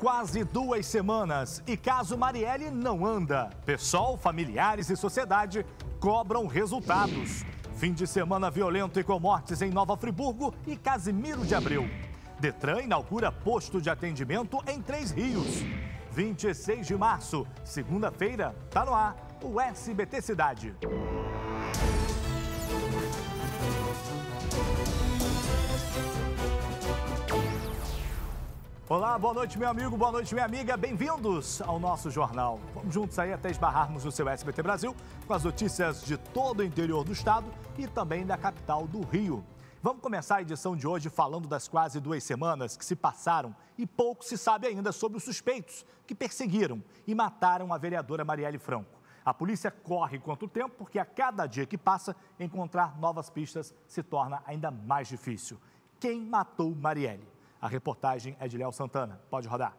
quase duas semanas e caso Marielle não anda. Pessoal, familiares e sociedade cobram resultados. Fim de semana violento e com mortes em Nova Friburgo e Casimiro de Abreu. Detran inaugura posto de atendimento em Três Rios. 26 de março, segunda-feira, tá no ar o SBT Cidade. Olá, boa noite, meu amigo, boa noite, minha amiga. Bem-vindos ao nosso jornal. Vamos juntos aí até esbarrarmos no seu SBT Brasil com as notícias de todo o interior do estado e também da capital do Rio. Vamos começar a edição de hoje falando das quase duas semanas que se passaram e pouco se sabe ainda sobre os suspeitos que perseguiram e mataram a vereadora Marielle Franco. A polícia corre quanto tempo porque a cada dia que passa, encontrar novas pistas se torna ainda mais difícil. Quem matou Marielle? A reportagem é de Léo Santana. Pode rodar.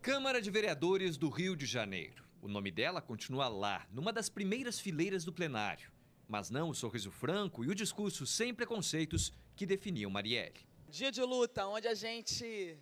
Câmara de Vereadores do Rio de Janeiro. O nome dela continua lá, numa das primeiras fileiras do plenário. Mas não o sorriso franco e o discurso sem preconceitos que definiam Marielle. Dia de luta, onde a gente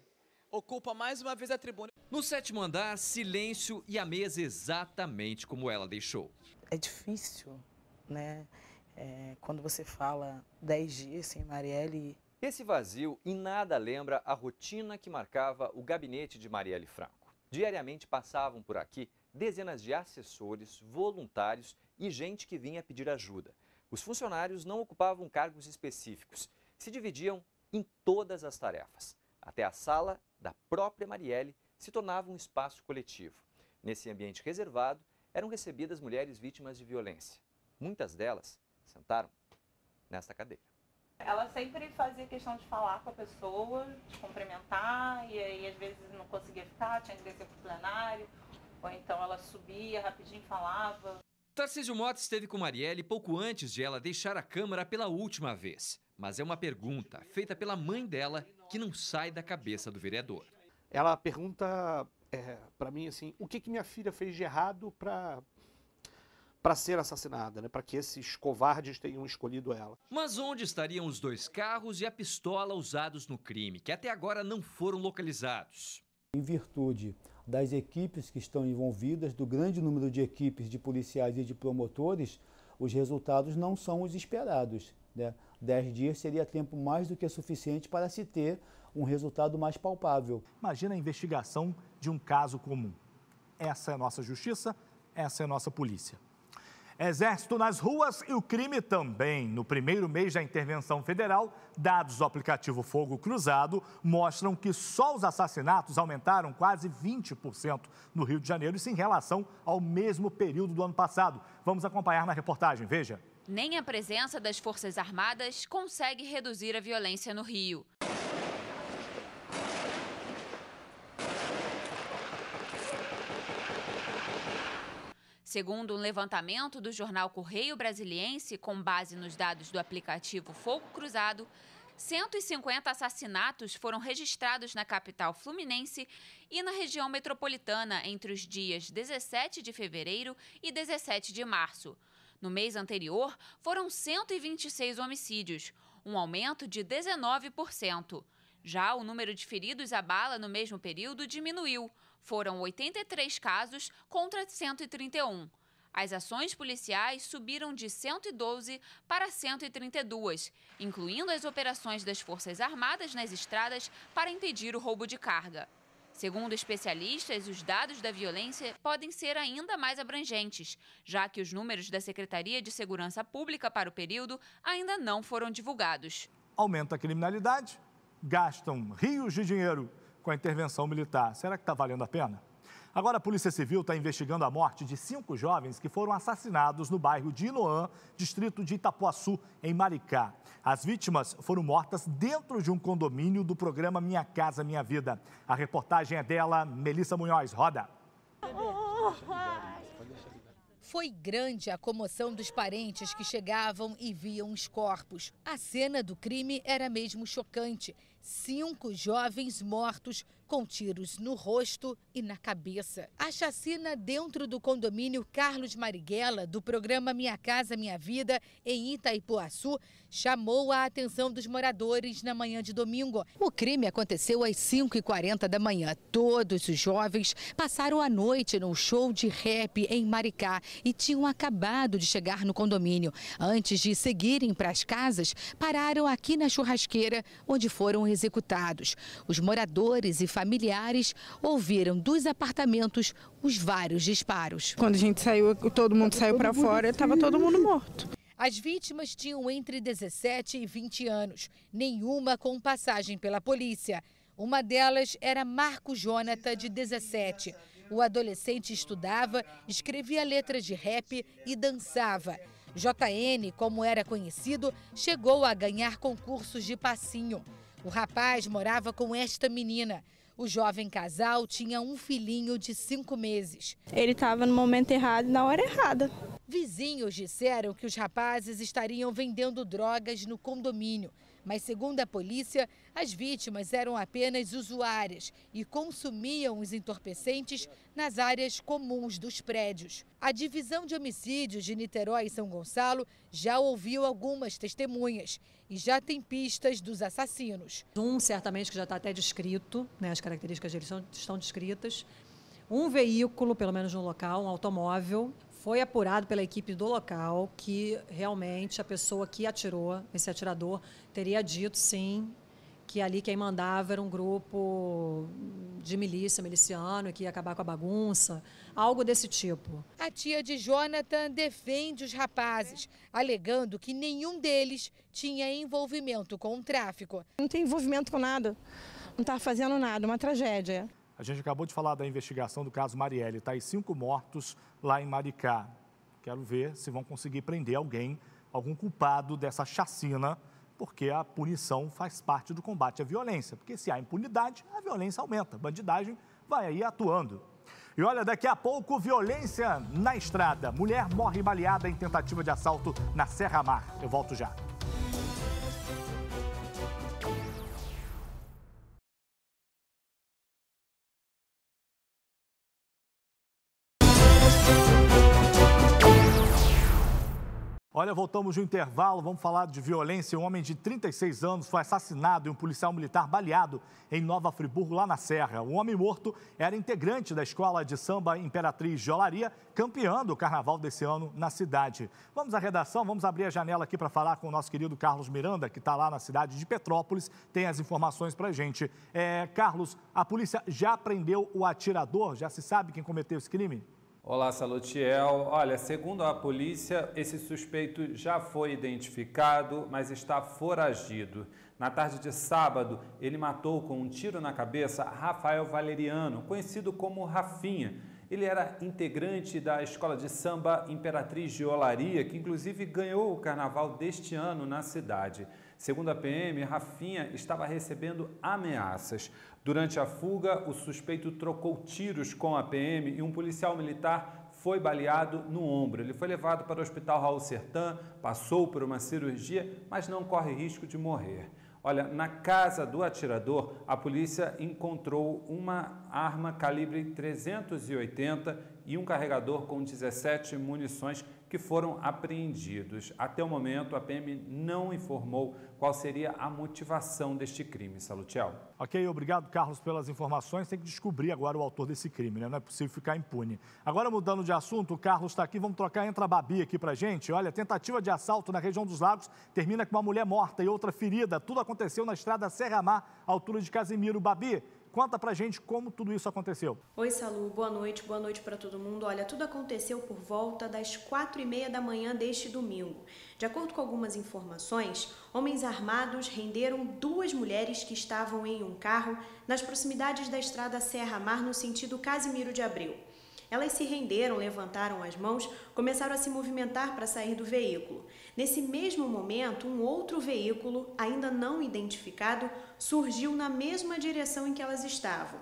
ocupa mais uma vez a tribuna. No sétimo andar, silêncio e a mesa exatamente como ela deixou. É difícil, né? É, quando você fala dez dias sem Marielle, esse vazio em nada lembra a rotina que marcava o gabinete de Marielle Franco. Diariamente passavam por aqui dezenas de assessores, voluntários e gente que vinha pedir ajuda. Os funcionários não ocupavam cargos específicos, se dividiam em todas as tarefas. Até a sala da própria Marielle se tornava um espaço coletivo. Nesse ambiente reservado, eram recebidas mulheres vítimas de violência. Muitas delas sentaram nesta cadeira. Ela sempre fazia questão de falar com a pessoa, de cumprimentar, e aí às vezes não conseguia ficar, tinha que descer para o plenário, ou então ela subia rapidinho falava. Tarcísio Mota esteve com Marielle pouco antes de ela deixar a Câmara pela última vez. Mas é uma pergunta feita pela mãe dela que não sai da cabeça do vereador. Ela pergunta é, para mim assim, o que, que minha filha fez de errado para para ser assassinada, né? para que esses covardes tenham escolhido ela. Mas onde estariam os dois carros e a pistola usados no crime, que até agora não foram localizados? Em virtude das equipes que estão envolvidas, do grande número de equipes de policiais e de promotores, os resultados não são os esperados. Né? Dez dias seria tempo mais do que suficiente para se ter um resultado mais palpável. Imagina a investigação de um caso comum. Essa é a nossa justiça, essa é a nossa polícia. Exército nas ruas e o crime também. No primeiro mês da intervenção federal, dados do aplicativo Fogo Cruzado mostram que só os assassinatos aumentaram quase 20% no Rio de Janeiro, isso em relação ao mesmo período do ano passado. Vamos acompanhar na reportagem, veja. Nem a presença das Forças Armadas consegue reduzir a violência no Rio. Segundo um levantamento do jornal Correio Brasiliense, com base nos dados do aplicativo Fogo Cruzado, 150 assassinatos foram registrados na capital fluminense e na região metropolitana entre os dias 17 de fevereiro e 17 de março. No mês anterior, foram 126 homicídios, um aumento de 19%. Já o número de feridos à bala no mesmo período diminuiu, foram 83 casos contra 131. As ações policiais subiram de 112 para 132, incluindo as operações das Forças Armadas nas estradas para impedir o roubo de carga. Segundo especialistas, os dados da violência podem ser ainda mais abrangentes, já que os números da Secretaria de Segurança Pública para o período ainda não foram divulgados. Aumenta a criminalidade, gastam rios de dinheiro com a intervenção militar. Será que está valendo a pena? Agora, a Polícia Civil está investigando a morte de cinco jovens que foram assassinados no bairro de Inoã, distrito de Itapuaçu, em Maricá. As vítimas foram mortas dentro de um condomínio do programa Minha Casa Minha Vida. A reportagem é dela, Melissa Munhoz. Roda. Foi grande a comoção dos parentes que chegavam e viam os corpos. A cena do crime era mesmo chocante cinco jovens mortos com tiros no rosto e na cabeça. A chacina dentro do condomínio Carlos Marighella, do programa Minha Casa Minha Vida, em Itaipuaçu, chamou a atenção dos moradores na manhã de domingo. O crime aconteceu às 5h40 da manhã. Todos os jovens passaram a noite num show de rap em Maricá e tinham acabado de chegar no condomínio. Antes de seguirem para as casas, pararam aqui na churrasqueira, onde foram executados. Os moradores e familiares ouviram dos apartamentos os vários disparos. Quando a gente saiu, todo mundo saiu para fora, estava todo mundo morto. As vítimas tinham entre 17 e 20 anos, nenhuma com passagem pela polícia. Uma delas era Marco Jonathan, de 17. O adolescente estudava, escrevia letras de rap e dançava. JN, como era conhecido, chegou a ganhar concursos de passinho. O rapaz morava com esta menina. O jovem casal tinha um filhinho de cinco meses. Ele estava no momento errado, na hora errada. Vizinhos disseram que os rapazes estariam vendendo drogas no condomínio. Mas, segundo a polícia, as vítimas eram apenas usuárias e consumiam os entorpecentes nas áreas comuns dos prédios. A divisão de homicídios de Niterói e São Gonçalo já ouviu algumas testemunhas e já tem pistas dos assassinos. Um, certamente, que já está até descrito, né, as características deles são, estão descritas. Um veículo, pelo menos no local, um automóvel, foi apurado pela equipe do local que realmente a pessoa que atirou, esse atirador, teria dito sim que ali quem mandava era um grupo de milícia, miliciano, que ia acabar com a bagunça, algo desse tipo. A tia de Jonathan defende os rapazes, alegando que nenhum deles tinha envolvimento com o tráfico. Não tem envolvimento com nada, não está fazendo nada, uma tragédia. A gente acabou de falar da investigação do caso Marielle. Está aí cinco mortos lá em Maricá. Quero ver se vão conseguir prender alguém, algum culpado dessa chacina, porque a punição faz parte do combate à violência. Porque se há impunidade, a violência aumenta. A bandidagem vai aí atuando. E olha, daqui a pouco, violência na estrada. Mulher morre baleada em tentativa de assalto na Serra Mar. Eu volto já. Olha, voltamos um intervalo, vamos falar de violência. Um homem de 36 anos foi assassinado e um policial militar baleado em Nova Friburgo, lá na Serra. O homem morto era integrante da escola de samba Imperatriz de Olaria, campeã do carnaval desse ano na cidade. Vamos à redação, vamos abrir a janela aqui para falar com o nosso querido Carlos Miranda, que está lá na cidade de Petrópolis, tem as informações para a gente. É, Carlos, a polícia já prendeu o atirador? Já se sabe quem cometeu esse crime? Olá, Salutiel. Olha, segundo a polícia, esse suspeito já foi identificado, mas está foragido. Na tarde de sábado, ele matou com um tiro na cabeça Rafael Valeriano, conhecido como Rafinha. Ele era integrante da escola de samba Imperatriz de Olaria, que inclusive ganhou o carnaval deste ano na cidade. Segundo a PM, Rafinha estava recebendo ameaças. Durante a fuga, o suspeito trocou tiros com a PM e um policial militar foi baleado no ombro. Ele foi levado para o Hospital Raul Sertan, passou por uma cirurgia, mas não corre risco de morrer. Olha, na casa do atirador, a polícia encontrou uma arma calibre 380 e um carregador com 17 munições que foram apreendidos. Até o momento, a PM não informou qual seria a motivação deste crime, Salutiel. Ok, obrigado, Carlos, pelas informações. Tem que descobrir agora o autor desse crime, né? Não é possível ficar impune. Agora, mudando de assunto, o Carlos está aqui, vamos trocar, entra a Babi aqui pra gente. Olha, tentativa de assalto na região dos lagos termina com uma mulher morta e outra ferida. Tudo aconteceu na estrada Serra Mar, altura de Casimiro. Babi, Conta pra gente como tudo isso aconteceu. Oi, Salu, boa noite, boa noite para todo mundo. Olha, tudo aconteceu por volta das quatro e meia da manhã deste domingo. De acordo com algumas informações, homens armados renderam duas mulheres que estavam em um carro nas proximidades da estrada Serra Mar no sentido Casimiro de Abreu. Elas se renderam, levantaram as mãos, começaram a se movimentar para sair do veículo. Nesse mesmo momento, um outro veículo, ainda não identificado, surgiu na mesma direção em que elas estavam.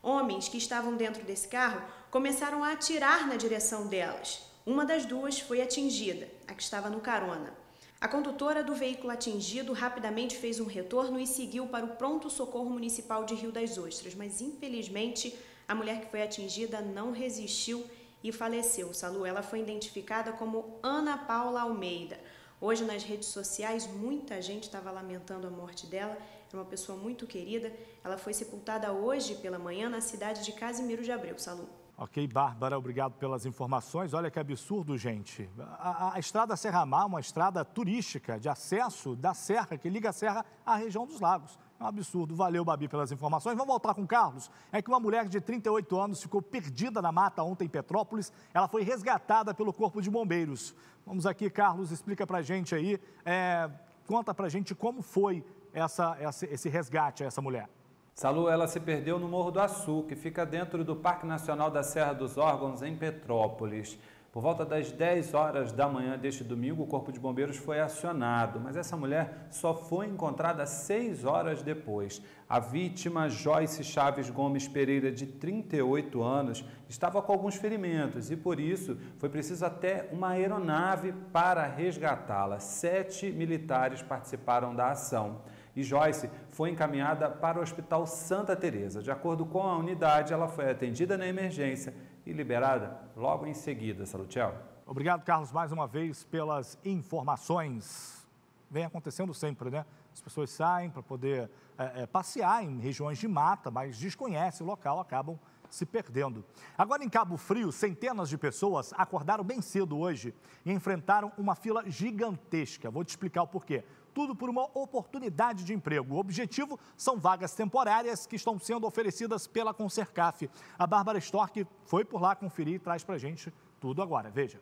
Homens que estavam dentro desse carro começaram a atirar na direção delas. Uma das duas foi atingida, a que estava no carona. A condutora do veículo atingido rapidamente fez um retorno e seguiu para o pronto-socorro municipal de Rio das Ostras, mas infelizmente a mulher que foi atingida não resistiu e faleceu. Salu, ela foi identificada como Ana Paula Almeida. Hoje nas redes sociais muita gente estava lamentando a morte dela. Era uma pessoa muito querida. Ela foi sepultada hoje pela manhã na cidade de Casimiro de Abreu. Salu. Ok, Bárbara, obrigado pelas informações. Olha que absurdo, gente. A, a, a estrada Serra Mar é uma estrada turística de acesso da serra, que liga a serra à região dos lagos. É um absurdo. Valeu, Babi, pelas informações. Vamos voltar com o Carlos. É que uma mulher de 38 anos ficou perdida na mata ontem em Petrópolis. Ela foi resgatada pelo Corpo de Bombeiros. Vamos aqui, Carlos, explica pra gente aí. É, conta pra gente como foi essa, essa, esse resgate a essa mulher. Salu, ela se perdeu no Morro do Açu, que fica dentro do Parque Nacional da Serra dos Órgãos, em Petrópolis. Por volta das 10 horas da manhã deste domingo, o Corpo de Bombeiros foi acionado, mas essa mulher só foi encontrada seis horas depois. A vítima, Joyce Chaves Gomes Pereira, de 38 anos, estava com alguns ferimentos e, por isso, foi preciso até uma aeronave para resgatá-la. Sete militares participaram da ação e Joyce foi encaminhada para o Hospital Santa Teresa. De acordo com a unidade, ela foi atendida na emergência e liberada logo em seguida. Salutiel. Obrigado, Carlos, mais uma vez pelas informações. Vem acontecendo sempre, né? As pessoas saem para poder é, é, passear em regiões de mata, mas desconhecem o local, acabam se perdendo. Agora em Cabo Frio, centenas de pessoas acordaram bem cedo hoje e enfrentaram uma fila gigantesca. Vou te explicar o porquê tudo por uma oportunidade de emprego. O objetivo são vagas temporárias que estão sendo oferecidas pela Concercaf. A Bárbara Stork foi por lá conferir e traz para gente tudo agora. Veja.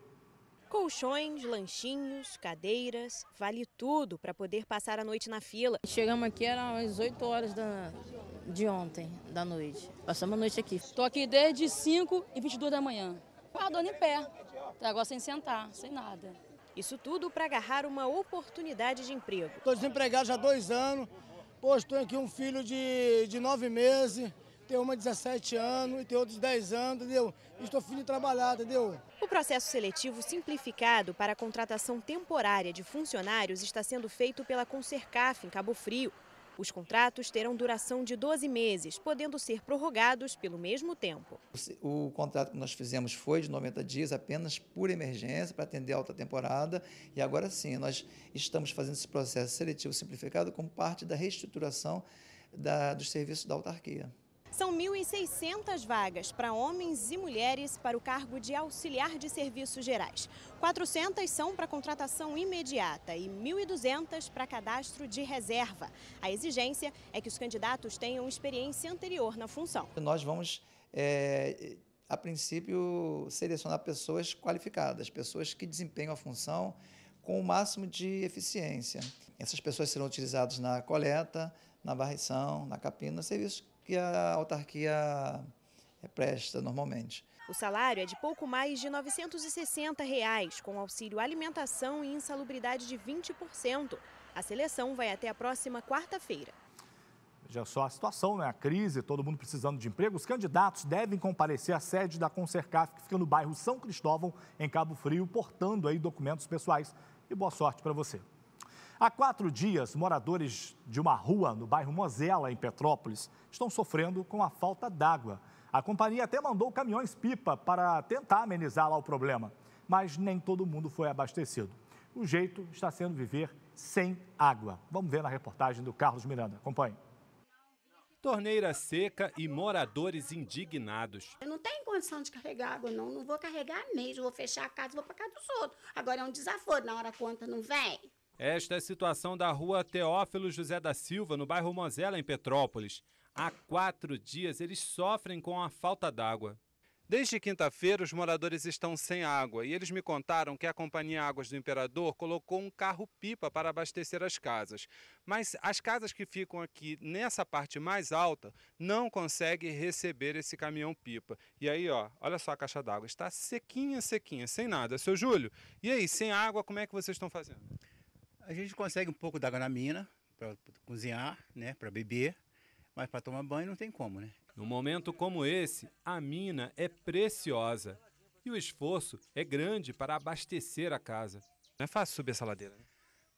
Colchões, lanchinhos, cadeiras, vale tudo para poder passar a noite na fila. Chegamos aqui, eram as 8 horas da, de ontem, da noite. Passamos a noite aqui. Estou aqui desde 5 e 22 da manhã. A dona em pé, até agora sem sentar, sem nada. Isso tudo para agarrar uma oportunidade de emprego. Estou desempregado já há dois anos. Pois tenho aqui um filho de, de nove meses, tem uma de 17 anos e tem outros 10 anos, entendeu? Estou fim de trabalhar, entendeu? O processo seletivo simplificado para a contratação temporária de funcionários está sendo feito pela Concercaf, em Cabo Frio. Os contratos terão duração de 12 meses, podendo ser prorrogados pelo mesmo tempo. O contrato que nós fizemos foi de 90 dias apenas por emergência, para atender a alta temporada, e agora sim, nós estamos fazendo esse processo seletivo simplificado como parte da reestruturação da, dos serviços da autarquia. São 1.600 vagas para homens e mulheres para o cargo de auxiliar de serviços gerais. 400 são para contratação imediata e 1.200 para cadastro de reserva. A exigência é que os candidatos tenham experiência anterior na função. Nós vamos, é, a princípio, selecionar pessoas qualificadas, pessoas que desempenham a função com o máximo de eficiência. Essas pessoas serão utilizadas na coleta, na varrição, na capina, serviços que a autarquia presta normalmente. O salário é de pouco mais de 960 reais, com auxílio alimentação e insalubridade de 20%. A seleção vai até a próxima quarta-feira. Já só a situação, né? A crise, todo mundo precisando de emprego. Os candidatos devem comparecer à sede da Concercaf, que fica no bairro São Cristóvão, em Cabo Frio, portando aí documentos pessoais. E boa sorte para você. Há quatro dias, moradores de uma rua no bairro Mosela, em Petrópolis, estão sofrendo com a falta d'água. A companhia até mandou caminhões-pipa para tentar amenizar lá o problema, mas nem todo mundo foi abastecido. O jeito está sendo viver sem água. Vamos ver na reportagem do Carlos Miranda. Acompanhe. Torneira seca e moradores indignados. Eu não tenho condição de carregar água, não. Não vou carregar mesmo. Vou fechar a casa e vou para casa dos outros. Agora é um desaforo. Na hora a conta não vem. Esta é a situação da rua Teófilo José da Silva, no bairro Mosela, em Petrópolis. Há quatro dias eles sofrem com a falta d'água. Desde quinta-feira, os moradores estão sem água e eles me contaram que a Companhia Águas do Imperador colocou um carro-pipa para abastecer as casas. Mas as casas que ficam aqui nessa parte mais alta não conseguem receber esse caminhão-pipa. E aí, ó, olha só a caixa d'água, está sequinha, sequinha, sem nada. Seu Júlio, e aí, sem água, como é que vocês estão fazendo? A gente consegue um pouco d'água na mina para cozinhar, né, para beber, mas para tomar banho não tem como, né? No momento como esse, a mina é preciosa e o esforço é grande para abastecer a casa. Não é fácil subir essa ladeira. Né?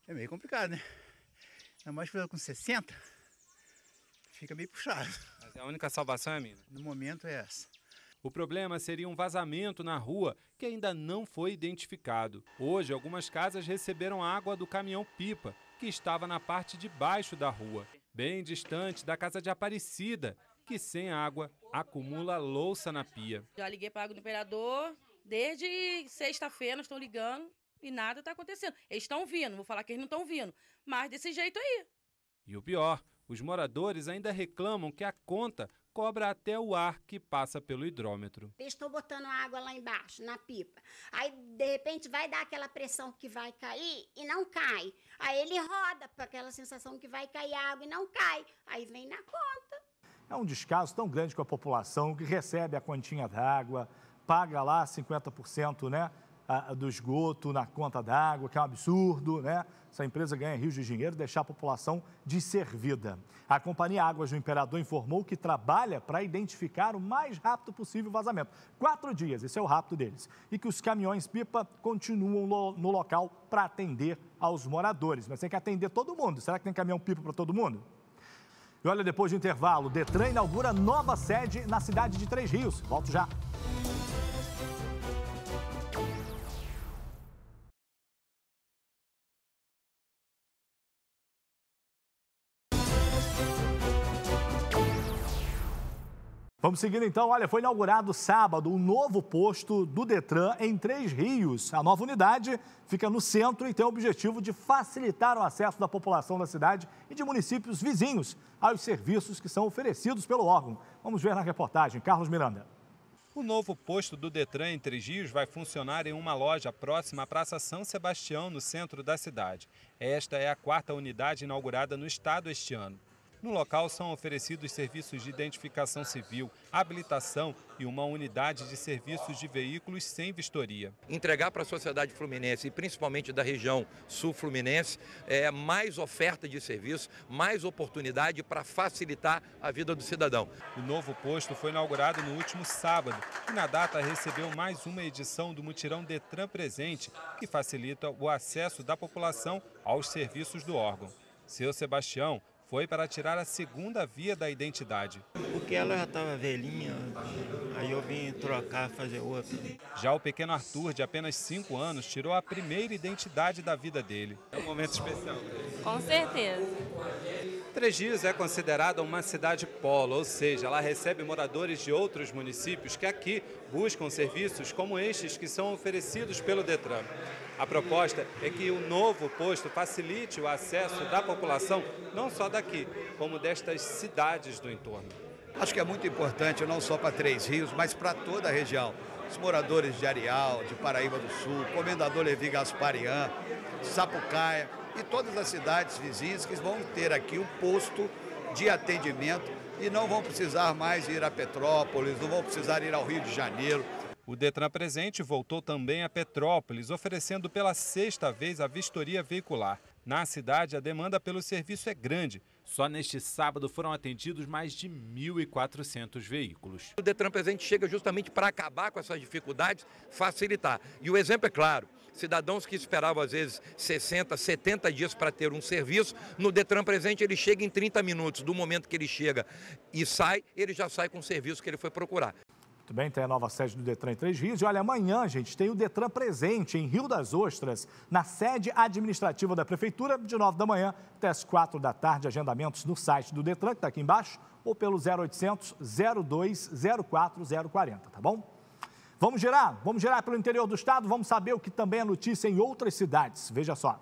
É meio complicado, né? Ainda mais com 60, fica meio puxado. Mas a única salvação é a mina. No momento é essa. O problema seria um vazamento na rua que ainda não foi identificado. Hoje, algumas casas receberam água do caminhão-pipa, que estava na parte de baixo da rua, bem distante da casa de Aparecida, que sem água acumula louça na pia. Já liguei para a água do imperador, desde sexta-feira estão ligando e nada está acontecendo. Eles estão vindo, vou falar que eles não estão vindo, mas desse jeito aí. E o pior, os moradores ainda reclamam que a conta cobra até o ar que passa pelo hidrômetro. Estão botando água lá embaixo, na pipa. Aí, de repente, vai dar aquela pressão que vai cair e não cai. Aí ele roda para aquela sensação que vai cair água e não cai. Aí vem na conta. É um descaso tão grande com a população que recebe a continha d'água, paga lá 50%, né? Do esgoto na conta d'água, que é um absurdo, né? Essa empresa ganha rios de dinheiro, deixar a população desservida. A Companhia Águas do Imperador informou que trabalha para identificar o mais rápido possível o vazamento. Quatro dias, esse é o rápido deles. E que os caminhões-pipa continuam no local para atender aos moradores. Mas tem que atender todo mundo. Será que tem caminhão-pipa para todo mundo? E olha, depois do intervalo, Detran inaugura nova sede na cidade de Três Rios. Volto já. Vamos seguindo então. Olha, foi inaugurado sábado um novo posto do Detran em Três Rios. A nova unidade fica no centro e tem o objetivo de facilitar o acesso da população da cidade e de municípios vizinhos aos serviços que são oferecidos pelo órgão. Vamos ver na reportagem. Carlos Miranda. O novo posto do Detran em Três Rios vai funcionar em uma loja próxima à Praça São Sebastião, no centro da cidade. Esta é a quarta unidade inaugurada no estado este ano. No local são oferecidos serviços de identificação civil, habilitação e uma unidade de serviços de veículos sem vistoria. Entregar para a sociedade fluminense e principalmente da região sul-fluminense é, mais oferta de serviço, mais oportunidade para facilitar a vida do cidadão. O novo posto foi inaugurado no último sábado e na data recebeu mais uma edição do mutirão Detran Presente, que facilita o acesso da população aos serviços do órgão. Seu Sebastião foi para tirar a segunda via da identidade. Porque ela já estava velhinha, aí eu vim trocar, fazer outra. Já o pequeno Arthur, de apenas 5 anos, tirou a primeira identidade da vida dele. É um momento especial. Com certeza. Três Dias é considerada uma cidade polo, ou seja, ela recebe moradores de outros municípios que aqui buscam serviços como estes que são oferecidos pelo Detran. A proposta é que o novo posto facilite o acesso da população, não só daqui, como destas cidades do entorno. Acho que é muito importante, não só para Três Rios, mas para toda a região. Os moradores de Areal, de Paraíba do Sul, Comendador Levi Gasparian, Sapucaia, e todas as cidades vizinhas que vão ter aqui um posto de atendimento e não vão precisar mais ir a Petrópolis, não vão precisar ir ao Rio de Janeiro. O Detran Presente voltou também a Petrópolis, oferecendo pela sexta vez a vistoria veicular. Na cidade, a demanda pelo serviço é grande. Só neste sábado foram atendidos mais de 1.400 veículos. O Detran Presente chega justamente para acabar com essas dificuldades, facilitar. E o exemplo é claro cidadãos que esperavam às vezes 60, 70 dias para ter um serviço, no Detran presente ele chega em 30 minutos, do momento que ele chega e sai, ele já sai com o serviço que ele foi procurar. Muito bem, tem a nova sede do Detran em Três Rios. E olha, amanhã, gente, tem o Detran presente em Rio das Ostras, na sede administrativa da Prefeitura, de 9 da manhã até as 4 da tarde. Agendamentos no site do Detran, que está aqui embaixo, ou pelo 0800 02 04 040, tá bom? Vamos girar? Vamos girar pelo interior do estado, vamos saber o que também é notícia em outras cidades. Veja só.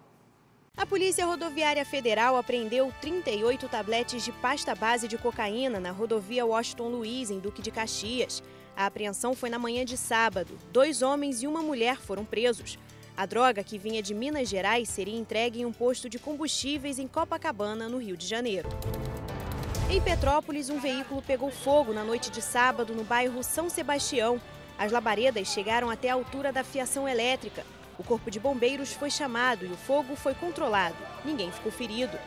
A Polícia Rodoviária Federal apreendeu 38 tabletes de pasta base de cocaína na rodovia Washington Luiz, em Duque de Caxias. A apreensão foi na manhã de sábado. Dois homens e uma mulher foram presos. A droga, que vinha de Minas Gerais, seria entregue em um posto de combustíveis em Copacabana, no Rio de Janeiro. Em Petrópolis, um veículo pegou fogo na noite de sábado no bairro São Sebastião. As labaredas chegaram até a altura da fiação elétrica. O corpo de bombeiros foi chamado e o fogo foi controlado. Ninguém ficou ferido.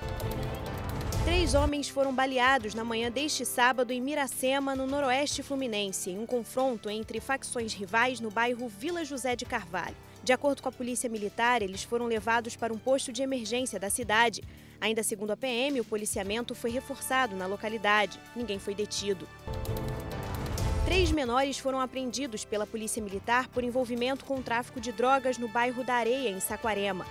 Três homens foram baleados na manhã deste sábado em Miracema, no noroeste fluminense, em um confronto entre facções rivais no bairro Vila José de Carvalho. De acordo com a Polícia Militar, eles foram levados para um posto de emergência da cidade. Ainda segundo a PM, o policiamento foi reforçado na localidade. Ninguém foi detido. Três menores foram apreendidos pela Polícia Militar por envolvimento com o tráfico de drogas no bairro da Areia, em Saquarema.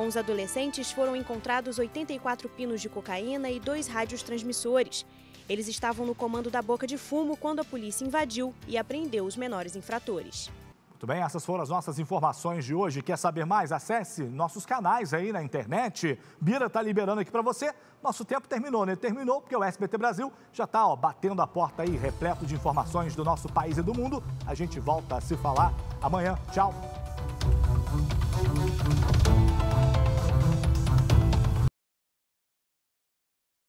Com os adolescentes foram encontrados 84 pinos de cocaína e dois rádios transmissores. Eles estavam no comando da boca de fumo quando a polícia invadiu e apreendeu os menores infratores. Muito bem, essas foram as nossas informações de hoje. Quer saber mais? Acesse nossos canais aí na internet. Bira está liberando aqui para você. Nosso tempo terminou, né? Terminou porque o SBT Brasil já está batendo a porta aí, repleto de informações do nosso país e do mundo. A gente volta a se falar amanhã. Tchau.